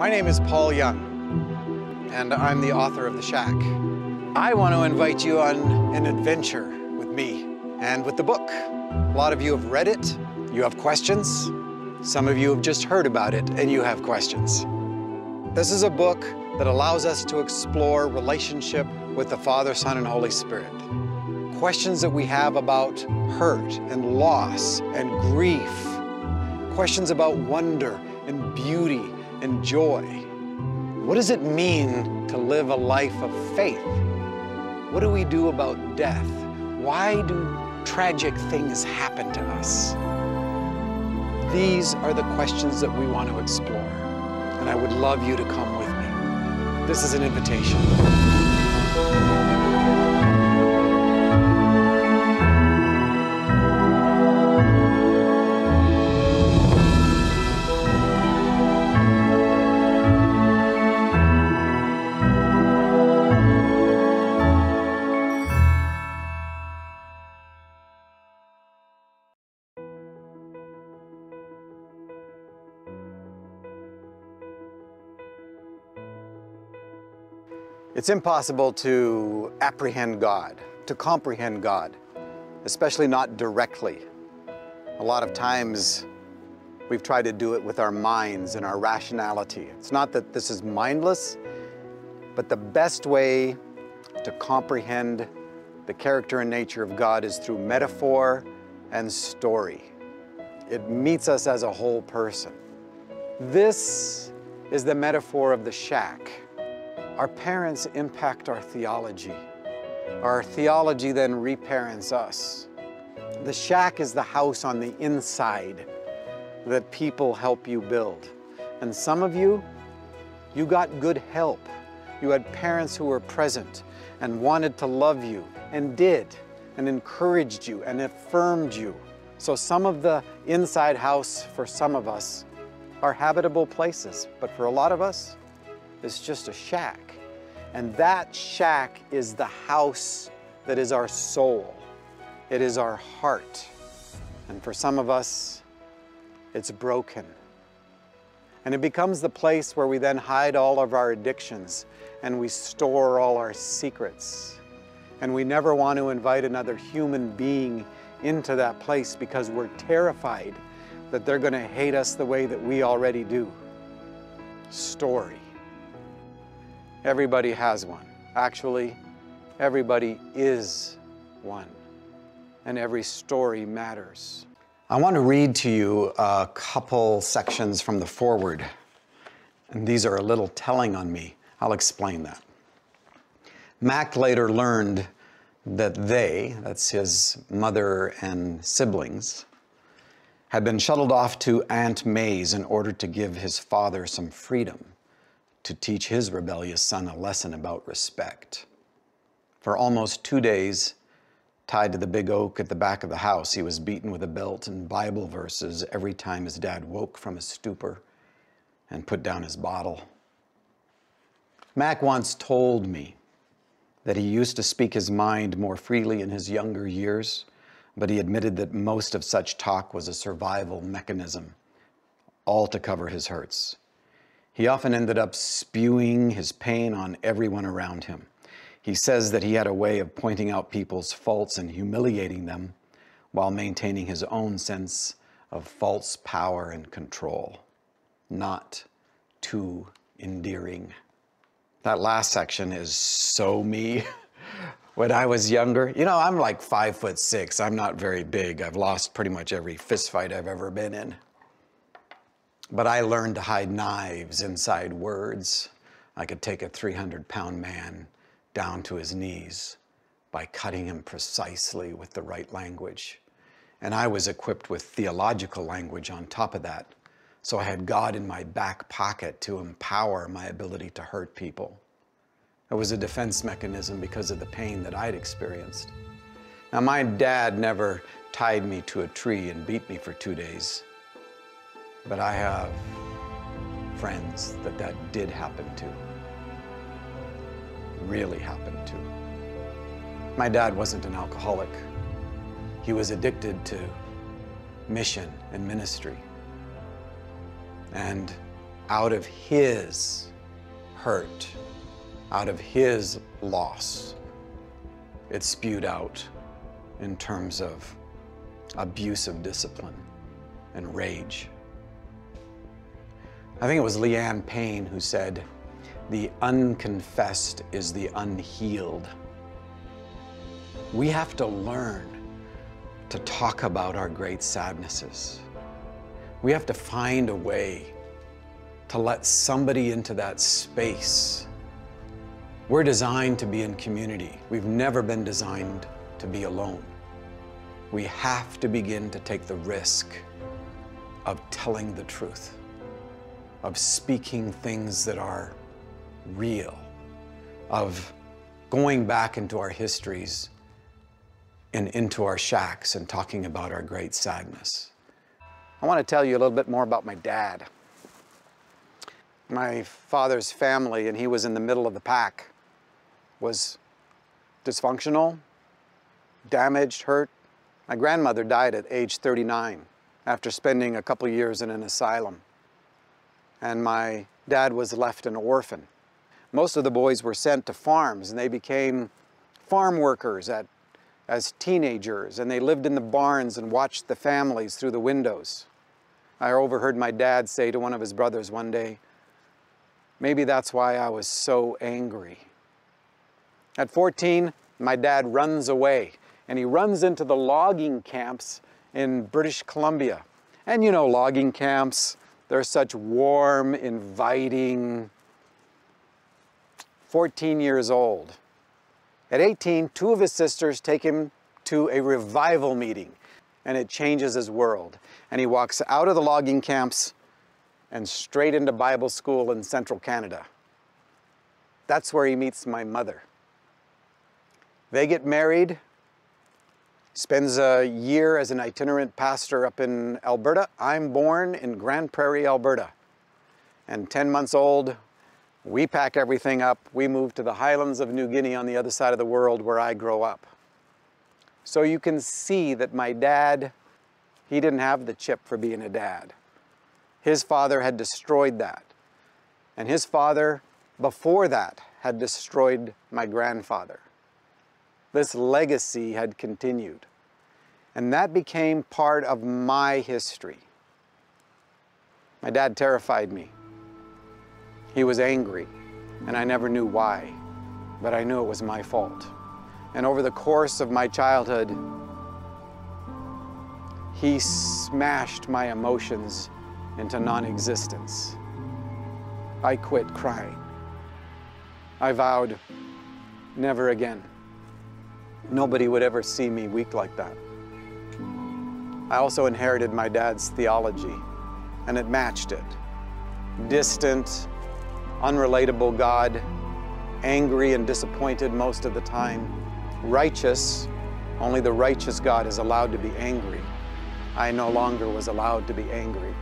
My name is Paul Young, and I'm the author of The Shack. I want to invite you on an adventure with me and with the book. A lot of you have read it, you have questions. Some of you have just heard about it and you have questions. This is a book that allows us to explore relationship with the Father, Son, and Holy Spirit. Questions that we have about hurt and loss and grief. Questions about wonder and beauty and joy. What does it mean to live a life of faith? What do we do about death? Why do tragic things happen to us? These are the questions that we want to explore, and I would love you to come with me. This is an invitation. It's impossible to apprehend God, to comprehend God, especially not directly. A lot of times we've tried to do it with our minds and our rationality. It's not that this is mindless, but the best way to comprehend the character and nature of God is through metaphor and story. It meets us as a whole person. This is the metaphor of the shack. Our parents impact our theology. Our theology then reparents us. The shack is the house on the inside that people help you build. And some of you, you got good help. You had parents who were present and wanted to love you and did and encouraged you and affirmed you. So some of the inside house for some of us are habitable places, but for a lot of us, it's just a shack. And that shack is the house that is our soul. It is our heart. And for some of us, it's broken. And it becomes the place where we then hide all of our addictions and we store all our secrets. And we never want to invite another human being into that place because we're terrified that they're going to hate us the way that we already do. Story. Everybody has one. Actually, everybody is one. And every story matters. I want to read to you a couple sections from the foreword. And these are a little telling on me. I'll explain that. Mack later learned that they, that's his mother and siblings, had been shuttled off to Aunt May's in order to give his father some freedom to teach his rebellious son a lesson about respect. For almost two days, tied to the big oak at the back of the house, he was beaten with a belt and Bible verses every time his dad woke from his stupor and put down his bottle. Mack once told me that he used to speak his mind more freely in his younger years, but he admitted that most of such talk was a survival mechanism, all to cover his hurts. He often ended up spewing his pain on everyone around him. He says that he had a way of pointing out people's faults and humiliating them while maintaining his own sense of false power and control. Not too endearing. That last section is so me. when I was younger, you know, I'm like five foot six. I'm not very big. I've lost pretty much every fist fight I've ever been in. But I learned to hide knives inside words. I could take a 300 pound man down to his knees by cutting him precisely with the right language. And I was equipped with theological language on top of that. So I had God in my back pocket to empower my ability to hurt people. It was a defense mechanism because of the pain that I'd experienced. Now, my dad never tied me to a tree and beat me for two days. But I have friends that that did happen to. Really happened to. My dad wasn't an alcoholic. He was addicted to mission and ministry. And out of his hurt, out of his loss, it spewed out in terms of abusive discipline and rage. I think it was Leanne Payne who said, The unconfessed is the unhealed. We have to learn to talk about our great sadnesses. We have to find a way to let somebody into that space. We're designed to be in community. We've never been designed to be alone. We have to begin to take the risk of telling the truth, of speaking things that are real, of going back into our histories and into our shacks and talking about our great sadness. I want to tell you a little bit more about my dad. My father's family, and he was in the middle of the pack, was dysfunctional, damaged, hurt. My grandmother died at age 39 after spending a couple years in an asylum. And my dad was left an orphan. Most of the boys were sent to farms and they became farm workers at, as teenagers and they lived in the barns and watched the families through the windows. I overheard my dad say to one of his brothers one day, maybe that's why I was so angry. At 14, my dad runs away and he runs into the logging camps in British Columbia. And you know, logging camps, they're such warm, inviting. 14 years old. At 18, two of his sisters take him to a revival meeting, and it changes his world. And he walks out of the logging camps and straight into Bible school in central Canada. That's where he meets my mother. They get married spends a year as an itinerant pastor up in Alberta. I'm born in Grande Prairie, Alberta. And 10 months old, we pack everything up. We move to the highlands of New Guinea on the other side of the world where I grow up. So you can see that my dad, he didn't have the chip for being a dad. His father had destroyed that. And his father, before that, had destroyed my grandfather. This legacy had continued. And that became part of my history. My dad terrified me. He was angry, and I never knew why, but I knew it was my fault. And over the course of my childhood, he smashed my emotions into non existence. I quit crying. I vowed never again. Nobody would ever see me weak like that. I also inherited my dad's theology, and it matched it. Distant, unrelatable God, angry and disappointed most of the time, righteous, only the righteous God is allowed to be angry. I no longer was allowed to be angry.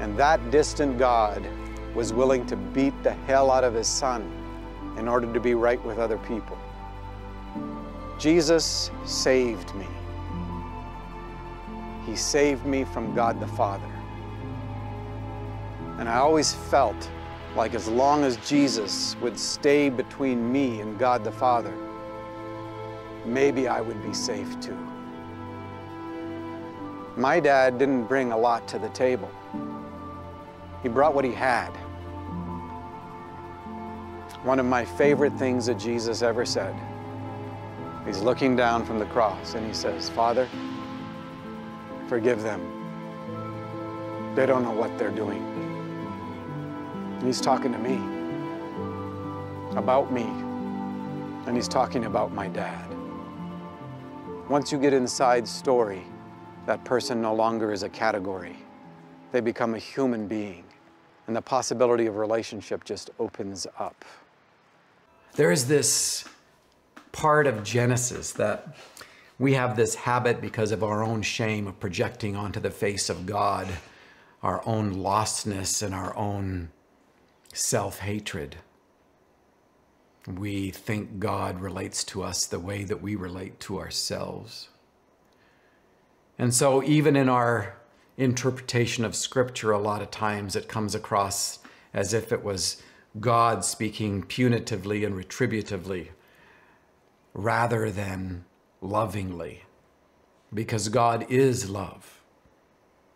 And that distant God was willing to beat the hell out of his son in order to be right with other people. Jesus saved me. He saved me from God the Father. And I always felt like as long as Jesus would stay between me and God the Father, maybe I would be safe too. My dad didn't bring a lot to the table. He brought what he had. One of my favorite things that Jesus ever said He's looking down from the cross and he says, Father, forgive them. They don't know what they're doing. He's talking to me about me. And he's talking about my dad. Once you get inside story, that person no longer is a category. They become a human being. And the possibility of relationship just opens up. There is this part of Genesis that we have this habit because of our own shame of projecting onto the face of God our own lostness and our own self hatred. We think God relates to us the way that we relate to ourselves. And so, even in our interpretation of Scripture, a lot of times it comes across as if it was God speaking punitively and retributively rather than lovingly. Because God is love.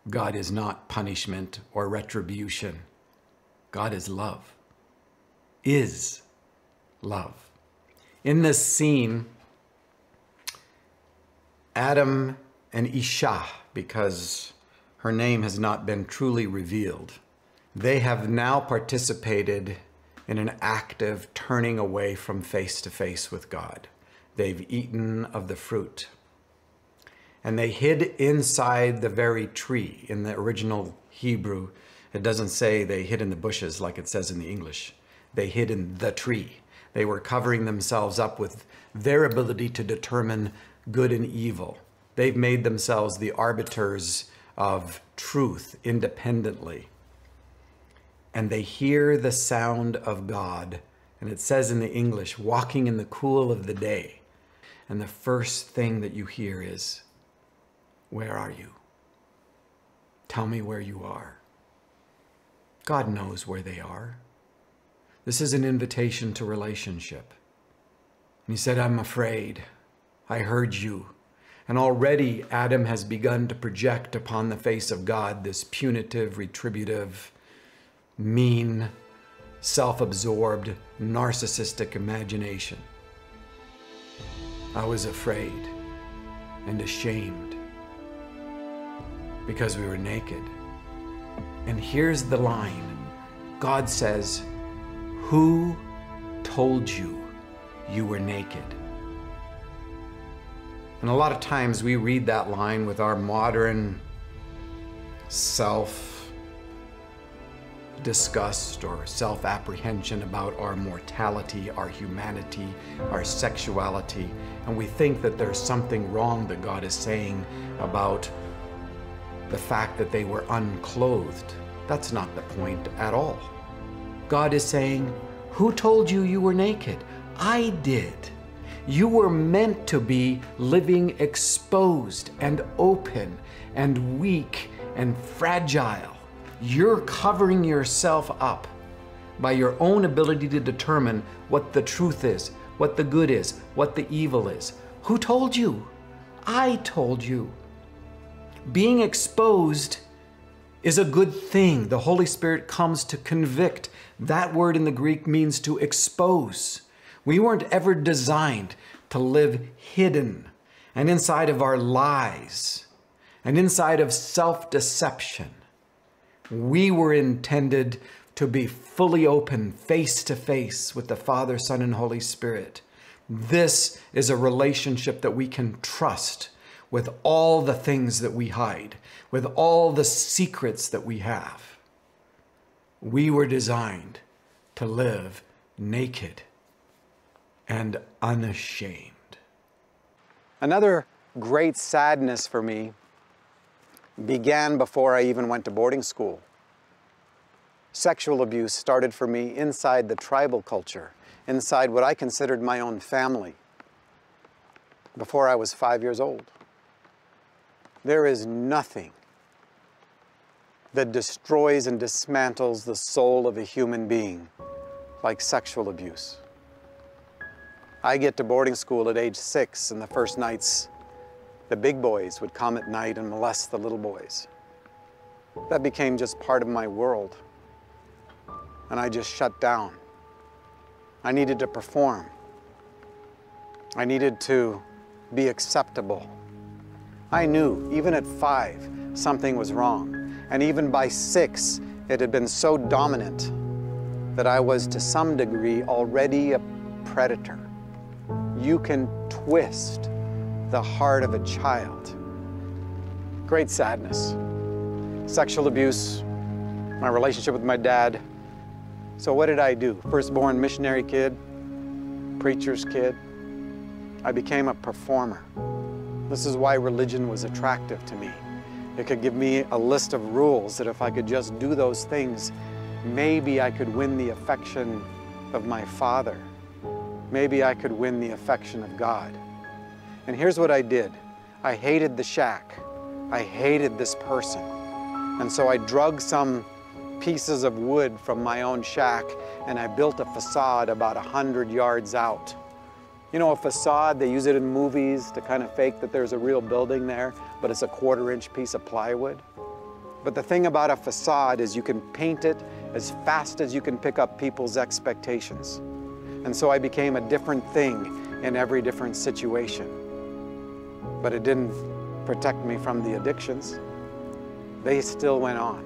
God is not punishment or retribution. God is love. Is love. In this scene, Adam and Isha, because her name has not been truly revealed, they have now participated in an act of turning away from face to face with God. They've eaten of the fruit. And they hid inside the very tree. In the original Hebrew, it doesn't say they hid in the bushes like it says in the English. They hid in the tree. They were covering themselves up with their ability to determine good and evil. They've made themselves the arbiters of truth independently. And they hear the sound of God. And it says in the English, walking in the cool of the day. And the first thing that you hear is, Where are you? Tell me where you are. God knows where they are. This is an invitation to relationship. And he said, I'm afraid. I heard you. And already Adam has begun to project upon the face of God this punitive, retributive, mean, self absorbed, narcissistic imagination. I was afraid and ashamed because we were naked. And here's the line God says, Who told you you were naked? And a lot of times we read that line with our modern self disgust or self apprehension about our mortality, our humanity, our sexuality, and we think that there's something wrong that God is saying about the fact that they were unclothed. That's not the point at all. God is saying, Who told you you were naked? I did. You were meant to be living exposed and open and weak and fragile you're covering yourself up by your own ability to determine what the truth is, what the good is, what the evil is. Who told you? I told you. Being exposed is a good thing. The Holy Spirit comes to convict. That word in the Greek means to expose. We weren't ever designed to live hidden and inside of our lies and inside of self deception. We were intended to be fully open, face to face with the Father, Son, and Holy Spirit. This is a relationship that we can trust with all the things that we hide, with all the secrets that we have. We were designed to live naked and unashamed. Another great sadness for me began before I even went to boarding school. Sexual abuse started for me inside the tribal culture, inside what I considered my own family, before I was five years old. There is nothing that destroys and dismantles the soul of a human being like sexual abuse. I get to boarding school at age six, and the first nights the big boys would come at night and molest the little boys. That became just part of my world. And I just shut down. I needed to perform. I needed to be acceptable. I knew, even at five, something was wrong. And even by six, it had been so dominant that I was to some degree already a predator. You can twist the heart of a child. Great sadness. Sexual abuse, my relationship with my dad. So what did I do? Firstborn missionary kid, preacher's kid. I became a performer. This is why religion was attractive to me. It could give me a list of rules that if I could just do those things, maybe I could win the affection of my father. Maybe I could win the affection of God. And here's what I did I hated the shack, I hated this person. And so I drug some pieces of wood from my own shack and I built a facade about 100 yards out. You know, a facade, they use it in movies to kind of fake that there's a real building there, but it's a quarter inch piece of plywood. But the thing about a facade is you can paint it as fast as you can pick up people's expectations. And so I became a different thing in every different situation. But it didn't protect me from the addictions. They still went on.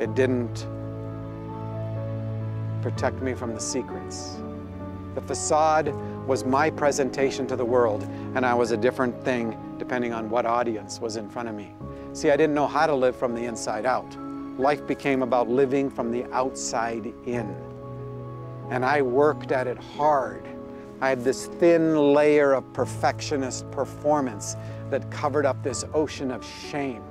It didn't protect me from the secrets. The facade was my presentation to the world, and I was a different thing depending on what audience was in front of me. See, I didn't know how to live from the inside out. Life became about living from the outside in. And I worked at it hard. I had this thin layer of perfectionist performance that covered up this ocean of shame.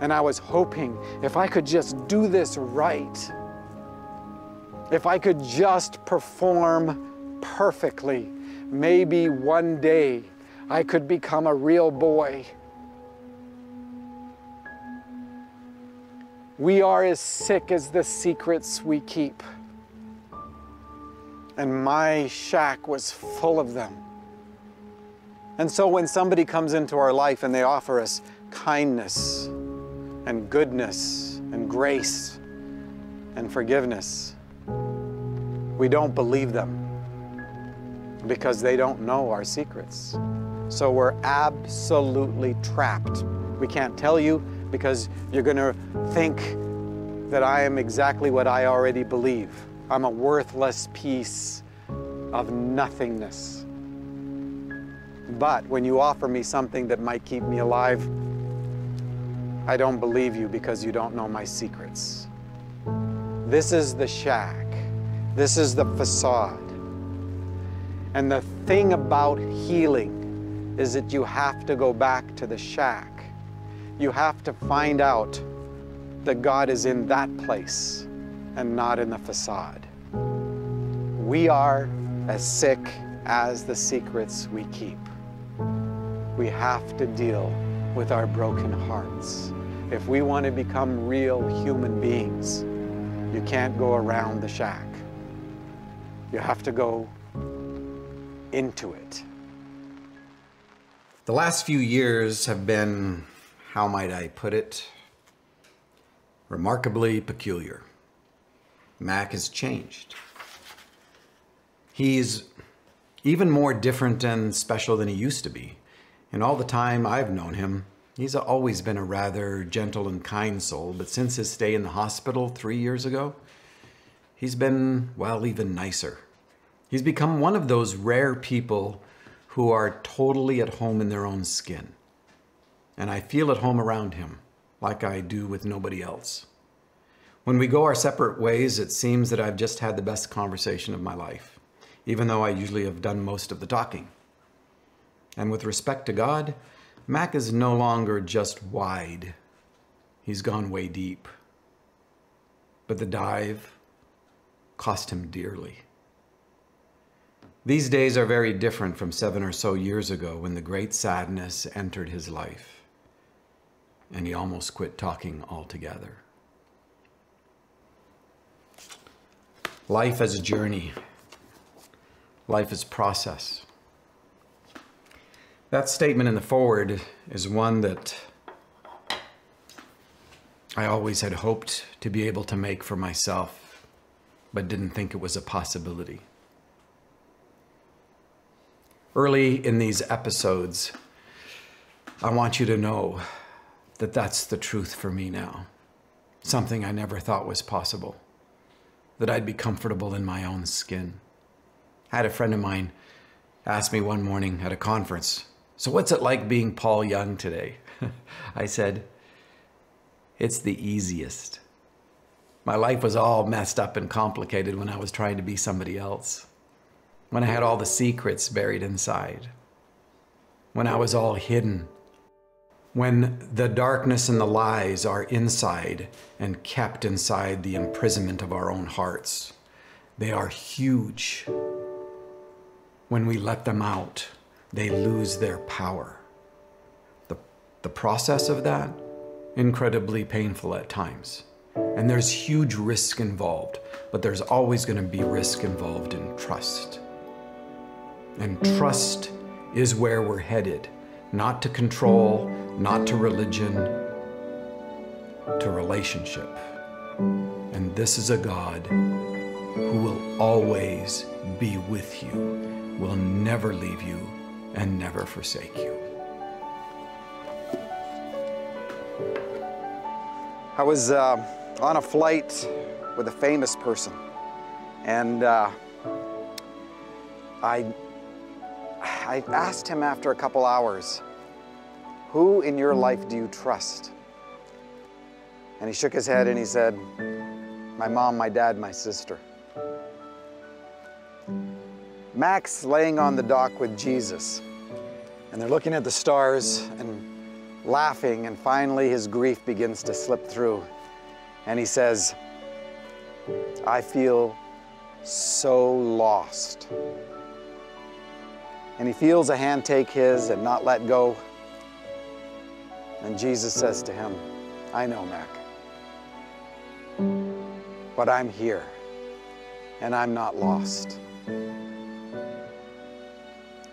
And I was hoping if I could just do this right, if I could just perform perfectly, maybe one day I could become a real boy We are as sick as the secrets we keep. And my shack was full of them. And so when somebody comes into our life and they offer us kindness and goodness and grace and forgiveness, we don't believe them because they don't know our secrets. So we're absolutely trapped. We can't tell you because you're going to think that I am exactly what I already believe. I'm a worthless piece of nothingness. But when you offer me something that might keep me alive, I don't believe you because you don't know my secrets. This is the shack. This is the facade. And the thing about healing is that you have to go back to the shack you have to find out that God is in that place and not in the facade. We are as sick as the secrets we keep. We have to deal with our broken hearts. If we want to become real human beings, you can't go around the shack. You have to go into it. The last few years have been how might I put it, remarkably peculiar. Mack has changed. He's even more different and special than he used to be. In all the time I've known him, he's always been a rather gentle and kind soul, but since his stay in the hospital three years ago, he's been, well, even nicer. He's become one of those rare people who are totally at home in their own skin and I feel at home around him, like I do with nobody else. When we go our separate ways, it seems that I've just had the best conversation of my life, even though I usually have done most of the talking. And with respect to God, Mack is no longer just wide. He's gone way deep. But the dive cost him dearly. These days are very different from seven or so years ago when the great sadness entered his life and he almost quit talking altogether. Life as a journey, life as process. That statement in the forward is one that I always had hoped to be able to make for myself, but didn't think it was a possibility. Early in these episodes, I want you to know that that's the truth for me now. Something I never thought was possible. That I'd be comfortable in my own skin. I had a friend of mine ask me one morning at a conference, So, what's it like being Paul Young today? I said, It's the easiest. My life was all messed up and complicated when I was trying to be somebody else. When I had all the secrets buried inside. When I was all hidden when the darkness and the lies are inside and kept inside the imprisonment of our own hearts. They are huge. When we let them out, they lose their power. The, the process of that incredibly painful at times. And there's huge risk involved, but there's always going to be risk involved in trust. And trust is where we're headed, not to control, not to religion, to relationship. And this is a God who will always be with you, will never leave you, and never forsake you. I was uh, on a flight with a famous person, and uh, I, I asked him after a couple hours, Who in your life do you trust? And he shook his head and he said, My mom, my dad, my sister. Mack's laying on the dock with Jesus, and they're looking at the stars and laughing, and finally his grief begins to slip through. And he says, I feel so lost. And he feels a hand take his and not let go. And Jesus says to him, I know, Mack, but I'm here and I'm not lost.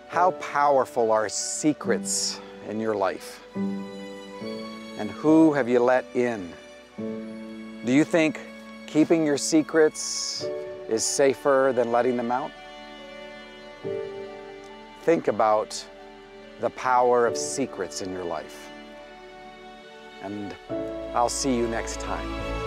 How powerful are secrets in your life? And who have you let in? Do you think keeping your secrets is safer than letting them out? Think about the power of secrets in your life. And I'll see you next time.